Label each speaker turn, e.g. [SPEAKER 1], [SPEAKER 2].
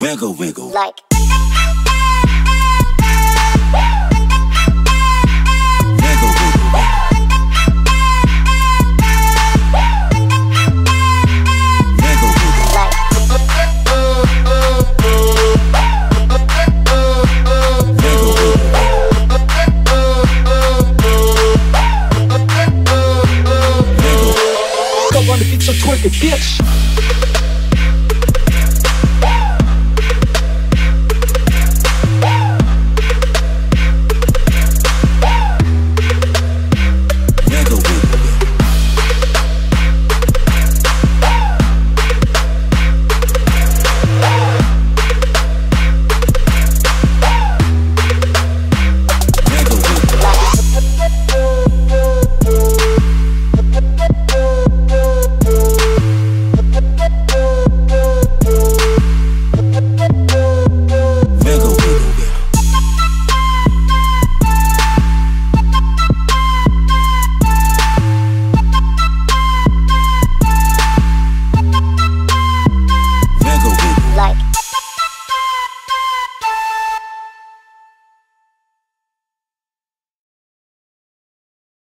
[SPEAKER 1] Wiggle, wiggle. Like. wanna get so twerking, bitch.